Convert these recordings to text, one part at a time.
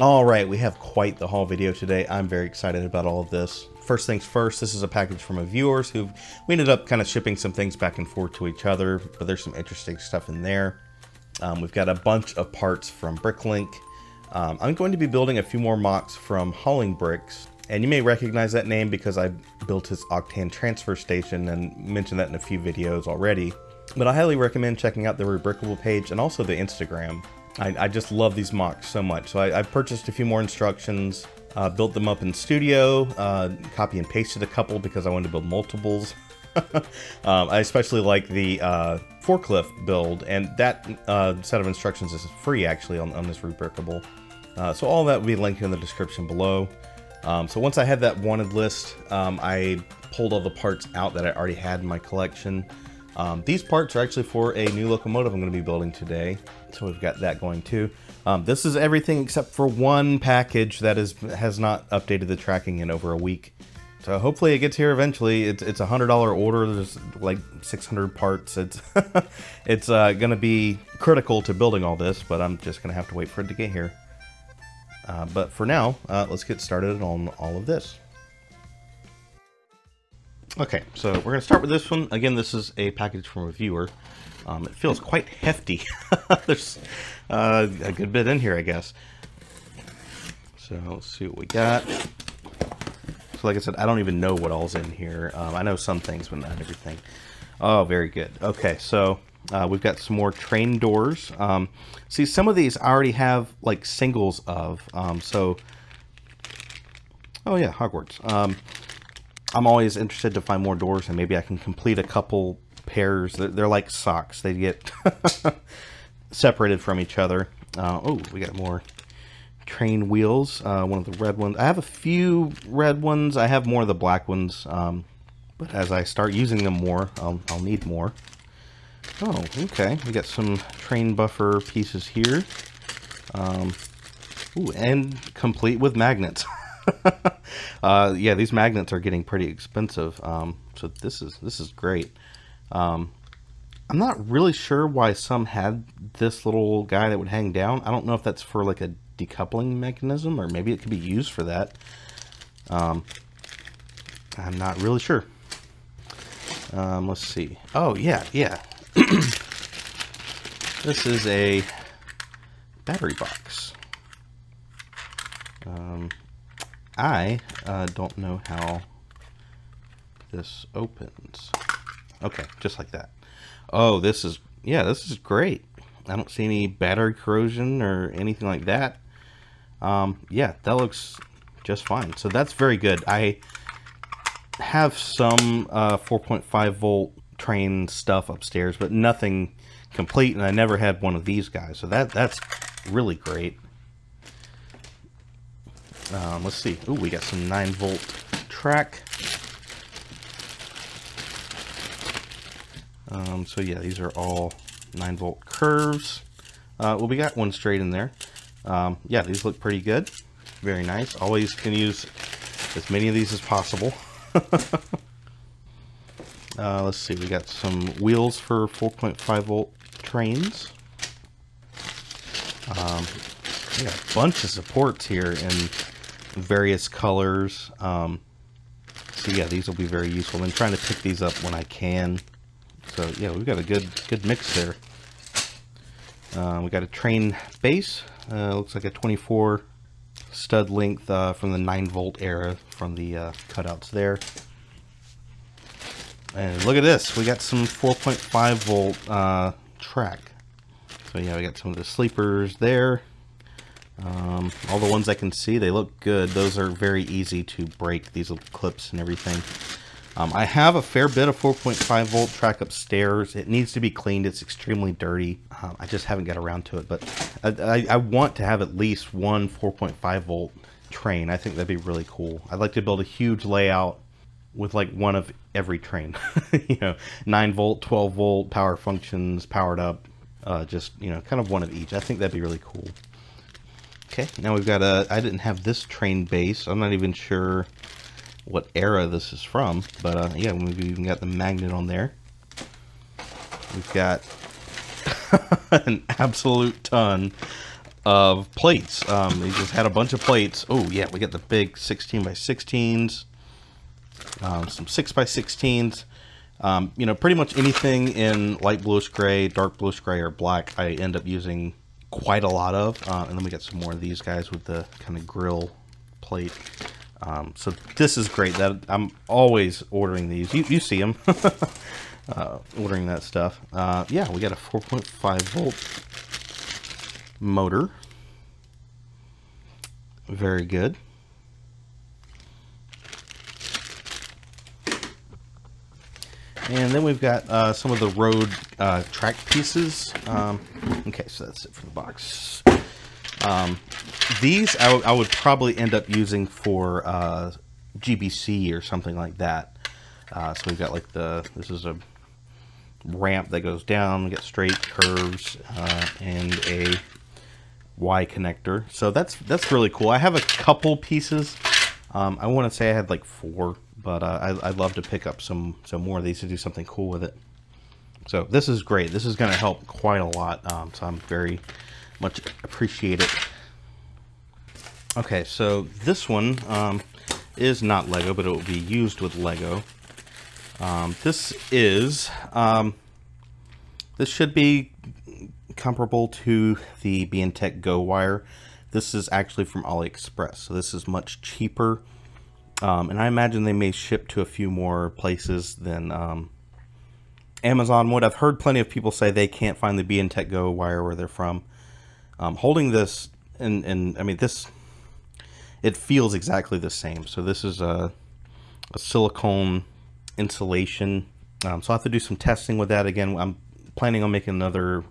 All right, we have quite the haul video today. I'm very excited about all of this. First things first, this is a package from a viewers who we ended up kind of shipping some things back and forth to each other, but there's some interesting stuff in there. Um, we've got a bunch of parts from Bricklink. Um, I'm going to be building a few more MOCs from Hauling Bricks, and you may recognize that name because I built his Octan transfer station and mentioned that in a few videos already. But I highly recommend checking out the Rebrickable page and also the Instagram. I, I just love these MOCs so much. So I, I purchased a few more instructions, uh, built them up in Studio, uh, copy and pasted a couple because I wanted to build multiples. um, I especially like the uh, forklift build, and that uh, set of instructions is free actually on, on this Rebrickable. Uh, so all that will be linked in the description below. Um, so once I had that wanted list, um, I pulled all the parts out that I already had in my collection. Um, these parts are actually for a new locomotive I'm going to be building today. So we've got that going too. Um, this is everything except for one package that is has not updated the tracking in over a week. So hopefully it gets here eventually. It's it's a hundred dollar order. There's like 600 parts. It's it's uh, gonna be critical to building all this, but I'm just gonna have to wait for it to get here. Uh, but for now, uh, let's get started on all of this. Okay, so we're going to start with this one. Again, this is a package from a viewer. Um, it feels quite hefty. There's uh, a good bit in here, I guess. So let's see what we got. So like I said, I don't even know what all's in here. Um, I know some things, but not everything. Oh, very good. Okay, so uh, we've got some more train doors. Um, see, some of these I already have like singles of. Um, so, oh yeah, Hogwarts. I'm always interested to find more doors, and maybe I can complete a couple pairs. They're, they're like socks. They get separated from each other. Uh, oh, we got more train wheels. Uh, one of the red ones. I have a few red ones. I have more of the black ones. Um, but as I start using them more, I'll, I'll need more. Oh, okay. We got some train buffer pieces here. Um, ooh, and complete with magnets. uh, yeah, these magnets are getting pretty expensive. Um, so this is this is great. Um, I'm not really sure why some had this little guy that would hang down. I don't know if that's for like a decoupling mechanism or maybe it could be used for that. Um, I'm not really sure. Um, let's see. Oh, yeah, yeah. this is a battery box. Um, I uh, don't know how this opens. Okay, just like that. Oh, this is, yeah, this is great. I don't see any battery corrosion or anything like that. Um, yeah, that looks just fine. So that's very good. I have some uh, 4.5 volt train stuff upstairs, but nothing complete, and I never had one of these guys. So that that's really great. Um, let's see. Ooh, we got some 9 volt track. Um, so yeah, these are all 9 volt curves. Uh, well, we got one straight in there. Um, yeah, these look pretty good. Very nice. Always can use as many of these as possible. uh, let's see, we got some wheels for 4.5 volt trains. Um, we got a bunch of supports here in various colors. Um, so yeah, these will be very useful. I'm trying to pick these up when I can. So yeah, we've got a good good mix there. Uh, we got a train base. Uh, looks like a 24 stud length uh, from the 9 volt era from the uh, cutouts there. And look at this, we got some 4.5 volt uh, track. So yeah, we got some of the sleepers there. Um, all the ones I can see, they look good. Those are very easy to break, these little clips and everything. Um, I have a fair bit of 4.5 volt track upstairs. It needs to be cleaned. It's extremely dirty. Um, I just haven't got around to it, but I, I, I, want to have at least one 4.5 volt train. I think that'd be really cool. I'd like to build a huge layout with like one of every train. you know, 9 volt, 12 volt, power functions, powered up. Uh, just, you know, kind of one of each. I think that'd be really cool. Okay, now we've got a, I didn't have this train base. I'm not even sure what era this is from, but uh, yeah, we've even got the magnet on there. We've got an absolute ton of plates. Um, they just had a bunch of plates. Oh yeah, we got the big 16 by 16s, um, some 6 by 16s. Um, you know, pretty much anything in light bluish gray, dark bluish gray, or black, I end up using quite a lot of. Uh, and then we got some more of these guys with the kind of grill plate. Um, so this is great. That I'm always ordering these. You, you see them. uh, ordering that stuff. Uh, yeah, we got a 4.5 volt motor. Very good. And then we've got uh, some of the road uh, track pieces. Um, okay, so that's it for the box. Um, these I, would probably end up using for uh, GBC or something like that. Uh, so we've got like the, this is a ramp that goes down, we get straight curves, uh, and a Y connector. So that's that's really cool. I have a couple pieces. Um, I want to say I had like four, but uh, I, would love to pick up some some more of these to do something cool with it. So this is great. This is going to help quite a lot. Um, so I'm very much appreciate it. Okay, so this one um, is not Lego, but it will be used with Lego. Um, this is, um, this should be comparable to the BNTech Go wire. This is actually from AliExpress, so this is much cheaper. Um, and I imagine they may ship to a few more places than um, Amazon would. I've heard plenty of people say they can't find the BNTech Go wire where they're from. Um, holding this, and, and I mean, this, it feels exactly the same. So this is a, a silicone insulation. Um, so I have to do some testing with that. Again, I'm planning on making another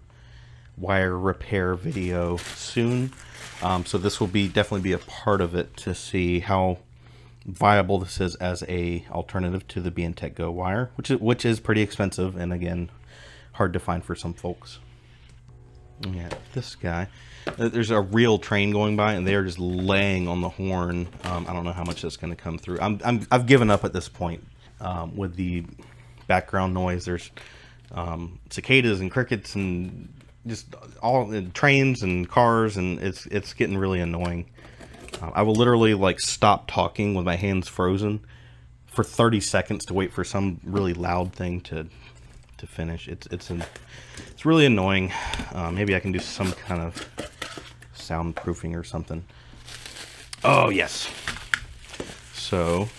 wire repair video soon. Um, so this will be definitely be a part of it to see how viable this is as a alternative to the BNTech Go wire, which is, which is pretty expensive and again, hard to find for some folks. Yeah, this guy. Uh, there's a real train going by, and they're just laying on the horn. Um, I don't know how much that's going to come through. I'm, I'm, I've given up at this point um, with the background noise. There's um, cicadas and crickets and just all uh, trains and cars, and it's it's getting really annoying. Uh, I will literally like stop talking with my hands frozen for 30 seconds to wait for some really loud thing to to finish. It's it's an it's really annoying. Uh, maybe I can do some kind of soundproofing or something. Oh yes. So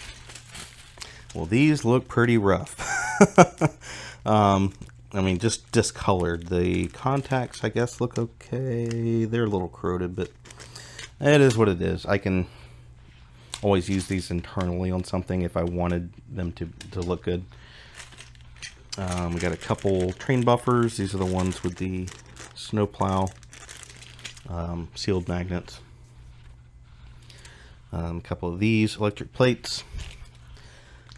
well, these look pretty rough. um, I mean, just discolored. The contacts, I guess, look okay. They're a little corroded, but it is what it is. I can always use these internally on something if I wanted them to, to look good. Um, we got a couple train buffers. These are the ones with the snowplow um, sealed magnets. Um, a couple of these electric plates.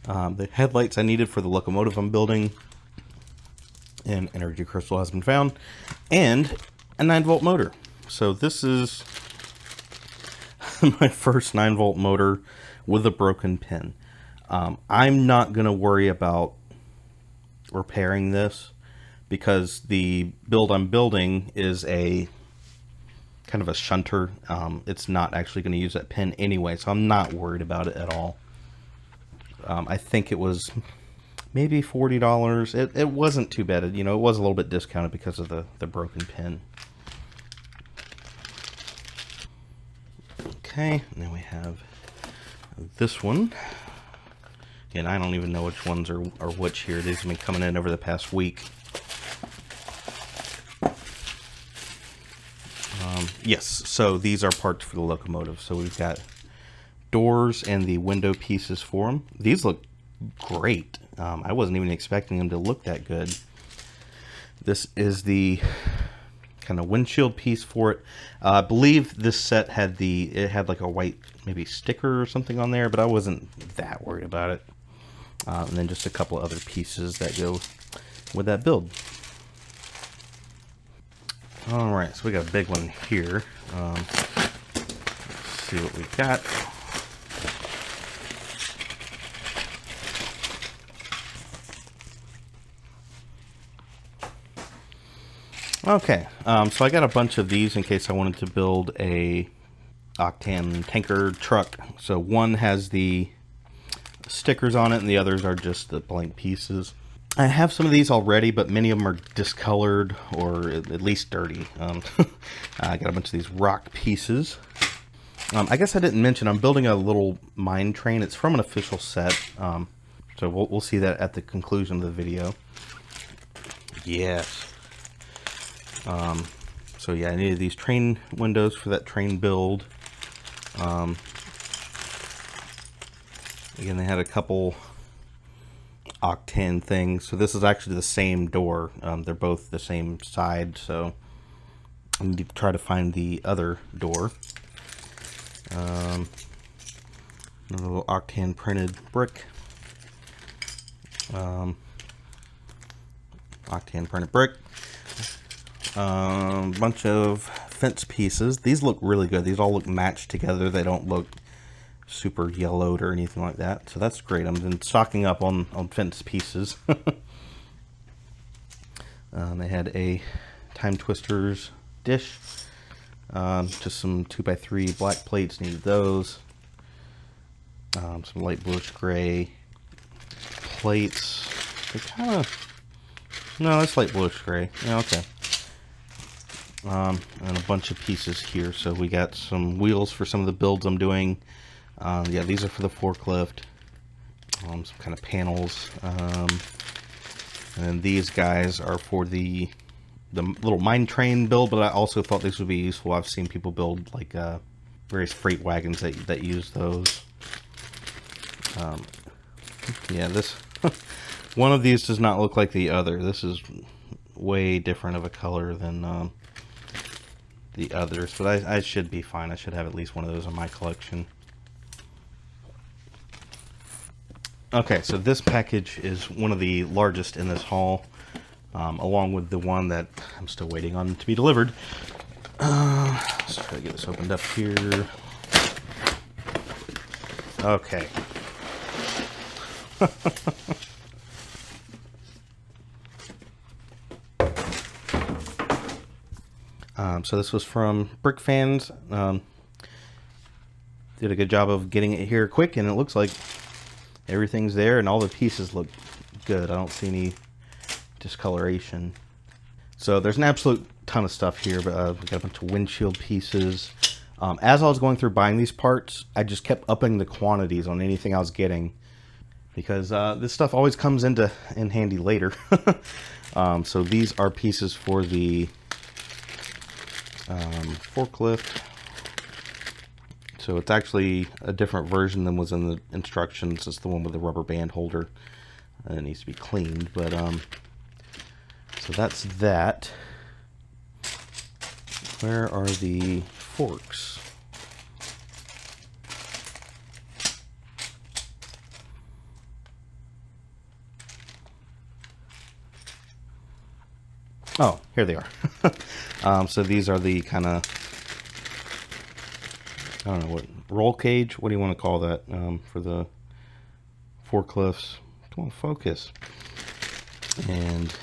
Um, the headlights I needed for the locomotive I'm building. An energy crystal has been found. And a 9 volt motor. So this is my first 9 volt motor with a broken pin. Um, I'm not going to worry about repairing this because the build I'm building is a kind of a shunter. Um, it's not actually going to use that pin anyway, so I'm not worried about it at all. Um, I think it was maybe $40. It, it wasn't too bad. You know, it was a little bit discounted because of the, the broken pin. Okay, and then we have this one. Again, I don't even know which ones are, are which here. These have been coming in over the past week. Um, yes, so these are parts for the locomotive. So we've got doors and the window pieces for them. These look great. Um, I wasn't even expecting them to look that good. This is the kind of windshield piece for it. Uh, I believe this set had the, it had like a white maybe sticker or something on there, but I wasn't that worried about it. Uh, and then just a couple other pieces that go with that build. All right, so we got a big one here. Um, see what we got. Okay, um, so I got a bunch of these in case I wanted to build a Octan tanker truck. So one has the stickers on it and the others are just the blank pieces. I have some of these already, but many of them are discolored or at least dirty. Um, I got a bunch of these rock pieces. Um, I guess I didn't mention I'm building a little mine train. It's from an official set, um, so we'll, we'll see that at the conclusion of the video. Yes. Um, so yeah, I needed these train windows for that train build. Um, again, they had a couple Octan things. So this is actually the same door. Um, they're both the same side, so I need to try to find the other door. Um, another little Octan printed brick. Um, Octan printed brick. A um, bunch of fence pieces. These look really good. These all look matched together. They don't look super yellowed or anything like that. So that's great. I'm been stocking up on, on fence pieces. um, they had a Time Twisters dish. Um, just some 2x3 black plates, needed those. Um, some light bluish gray plates. They kind of... No, that's light bluish gray. Yeah, okay. Um, and a bunch of pieces here. So we got some wheels for some of the builds I'm doing. Um, yeah, these are for the forklift. Um, some kind of panels. Um, and these guys are for the the little mine train build, but I also thought these would be useful. I've seen people build like uh, various freight wagons that, that use those. Um, yeah, this one of these does not look like the other. This is way different of a color than um, the others, but I, I should be fine. I should have at least one of those in my collection. Okay, so this package is one of the largest in this haul, um, along with the one that I'm still waiting on to be delivered. Uh, let's try to get this opened up here. Okay. um, so this was from Brick Fans. Um, did a good job of getting it here quick, and it looks like everything's there and all the pieces look good. I don't see any discoloration. So there's an absolute ton of stuff here, but uh, we got a bunch of windshield pieces. Um, as I was going through buying these parts, I just kept upping the quantities on anything I was getting because uh, this stuff always comes into in handy later. um, so these are pieces for the um, forklift so it's actually a different version than was in the instructions. It's the one with the rubber band holder. And it needs to be cleaned, but um, so that's that. Where are the forks? Oh, here they are. um, so these are the kind of I don't know what roll cage. What do you want to call that um, for the forklifts? Come on, focus. And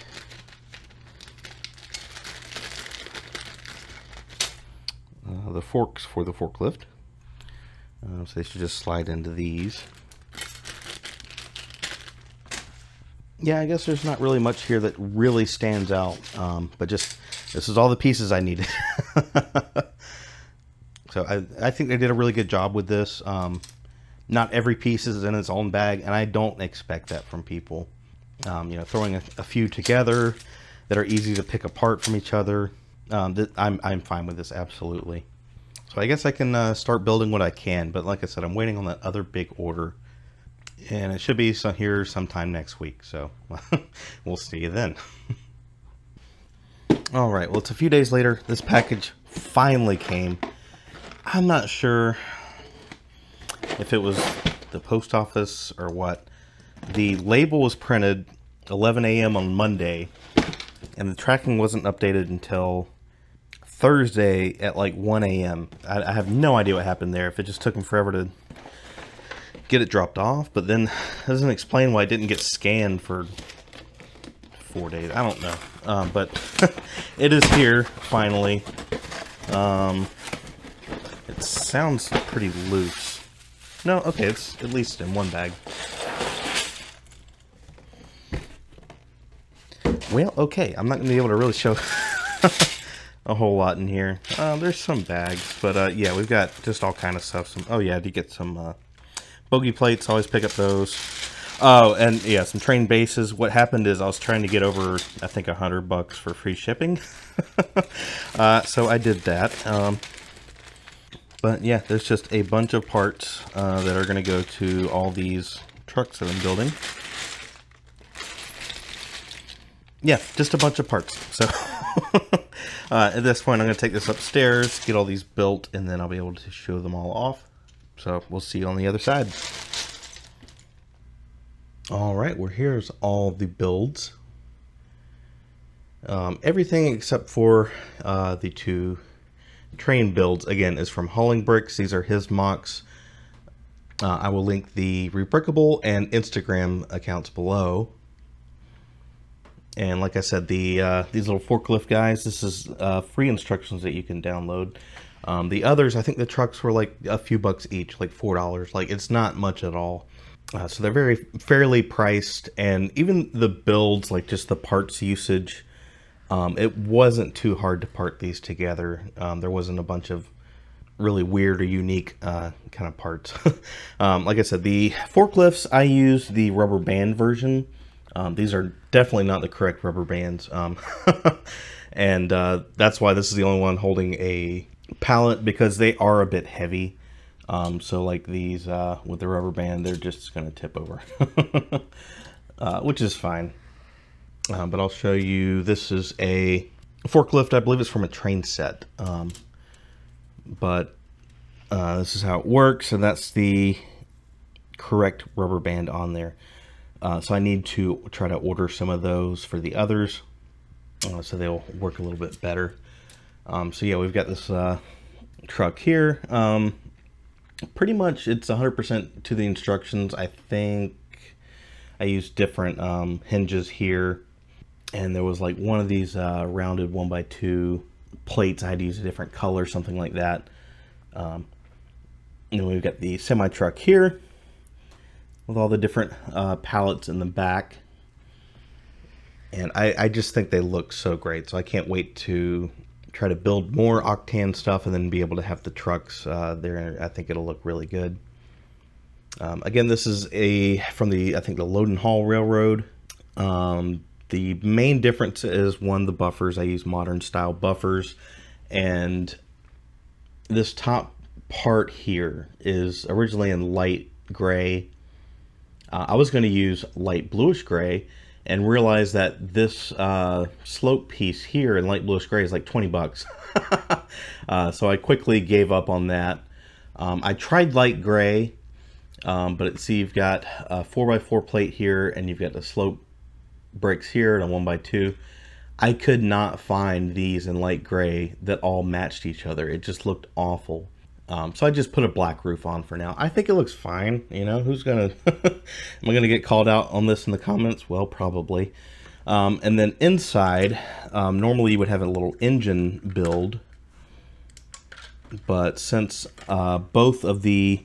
uh, the forks for the forklift. Uh, so they should just slide into these. Yeah, I guess there's not really much here that really stands out, um, but just this is all the pieces I needed. So I, I think they did a really good job with this. Um, not every piece is in its own bag, and I don't expect that from people. Um, you know, throwing a, a, few together that are easy to pick apart from each other. Um, I'm, I'm fine with this, absolutely. So I guess I can uh, start building what I can, but like I said, I'm waiting on that other big order. And it should be here sometime next week, so we'll see you then. All right, well, it's a few days later. This package finally came. I'm not sure if it was the post office or what. The label was printed 11 a.m. on Monday, and the tracking wasn't updated until Thursday at like 1 a.m. I, I, have no idea what happened there. If it just took them forever to get it dropped off, but then doesn't explain why it didn't get scanned for four days. I don't know. Um, but it is here, finally. Um, it sounds pretty loose. No, okay, it's at least in one bag. Well, okay, I'm not going to be able to really show a whole lot in here. Uh, there's some bags, but uh, yeah, we've got just all kind of stuff. Some Oh yeah, I did get some uh, bogey plates, always pick up those. Oh, and yeah, some train bases. What happened is I was trying to get over, I think, a hundred bucks for free shipping. uh, so I did that. Um, but yeah, there's just a bunch of parts uh, that are going to go to all these trucks that I'm building. Yeah, just a bunch of parts. So uh, at this point, I'm going to take this upstairs, get all these built, and then I'll be able to show them all off. So we'll see you on the other side. All right, well, here's all the builds. Um, everything except for uh, the two train builds, again, is from Hauling Bricks. These are his MOCs. Uh, I will link the Rebrickable and Instagram accounts below. And like I said, the uh, these little forklift guys, this is uh, free instructions that you can download. Um, the others, I think the trucks were like a few bucks each, like $4. Like, it's not much at all. Uh, so they're very fairly priced, and even the builds, like just the parts usage, um, it wasn't too hard to part these together. Um, there wasn't a bunch of really weird or unique uh, kind of parts. um, like I said, the forklifts, I use the rubber band version. Um, these are definitely not the correct rubber bands. Um, and uh, that's why this is the only one holding a pallet because they are a bit heavy. Um, so like these uh, with the rubber band, they're just going to tip over, uh, which is fine. Uh, but I'll show you, this is a forklift, I believe it's from a train set. Um, but uh, this is how it works, and that's the correct rubber band on there. Uh, so I need to try to order some of those for the others, so they'll work a little bit better. Um, so yeah, we've got this truck here. Um, pretty much it's 100% to the instructions. I think I used different um, hinges here and there was like one of these uh, rounded one by two plates. I had to use a different color, something like that. Um, and we've got the semi truck here with all the different uh, pallets in the back. And I, I just think they look so great. So I can't wait to try to build more Octan stuff and then be able to have the trucks uh, there. I think it'll look really good. Um, again, this is a from the I think the Loudon Hall Railroad. Um, the main difference is one the buffers. I use modern style buffers, and this top part here is originally in light gray. Uh, I was going to use light bluish gray, and realized that this uh, slope piece here in light bluish gray is like 20 bucks. uh, so I quickly gave up on that. Um, I tried light gray, um, but see you've got a 4x4 plate here and you've got the slope bricks here and a 1x2. I could not find these in light gray that all matched each other. It just looked awful. Um, so I just put a black roof on for now. I think it looks fine. You know, who's gonna, am I gonna get called out on this in the comments? Well, probably. Um, and then inside, um, normally you would have a little engine build. But since uh, both of the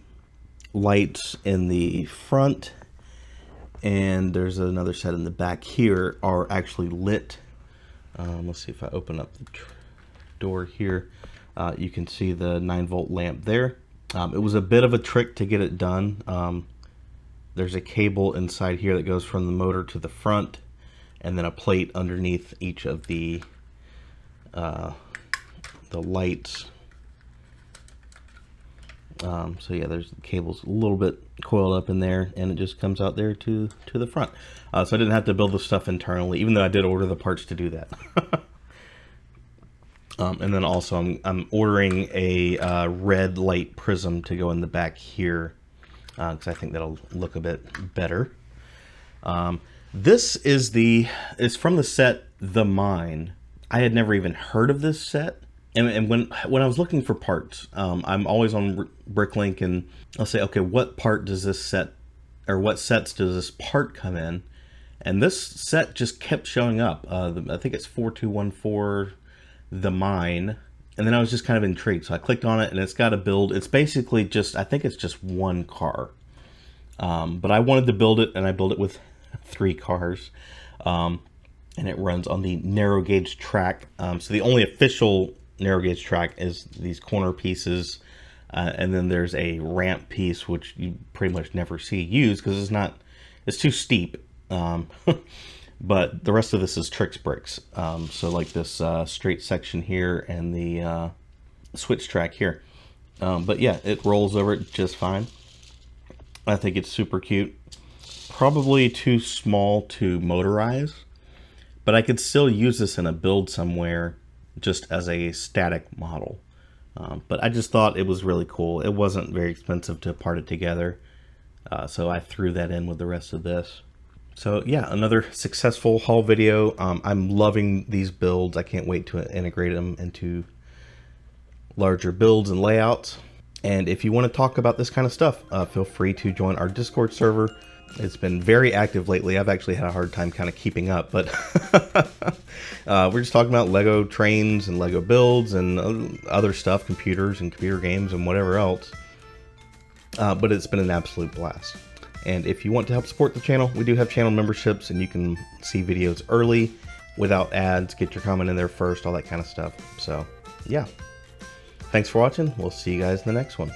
lights in the front and there's another set in the back here are actually lit. Um, let's see if I open up the door here uh, you can see the 9 volt lamp there. Um, it was a bit of a trick to get it done. Um, there's a cable inside here that goes from the motor to the front and then a plate underneath each of the uh, the lights. Um, so yeah, there's the cables a little bit coiled up in there and it just comes out there to, to the front. Uh, so I didn't have to build the stuff internally, even though I did order the parts to do that. Um, and then also I'm, I'm ordering a uh, red light prism to go in the back here because uh, I think that'll look a bit better. Um, this is the, it's from the set The Mine. I had never even heard of this set. And, and when when I was looking for parts, um, I'm always on Bricklink and I'll say, okay, what part does this set, or what sets does this part come in? And this set just kept showing up. Uh, I think it's 4214 The Mine. And then I was just kind of intrigued. So I clicked on it and it's got a build. It's basically just, I think it's just one car. Um, but I wanted to build it and I built it with three cars. Um, and it runs on the narrow gauge track. Um, so the only official narrow gauge track is these corner pieces. Uh, and then there's a ramp piece, which you pretty much never see used because it's not, it's too steep. But the rest of this is TrixBrix. Um, so like this uh, straight section here and the uh, switch track here. Um, but yeah, it rolls over it just fine. I think it's super cute. Probably too small to motorize, but I could still use this in a build somewhere just as a static model. Um, but I just thought it was really cool. It wasn't very expensive to part it together. Uh, so I threw that in with the rest of this. So yeah, another successful haul video. Um, I'm loving these builds. I can't wait to integrate them into larger builds and layouts. And if you want to talk about this kind of stuff, uh, feel free to join our Discord server. It's been very active lately. I've actually had a hard time kind of keeping up, but uh, we're just talking about Lego trains and Lego builds and uh, other stuff, computers and computer games and whatever else. Uh, but it's been an absolute blast. And if you want to help support the channel, we do have channel memberships and you can see videos early without ads, get your comment in there first, all that kind of stuff. So, yeah. Thanks for watching. We'll see you guys in the next one.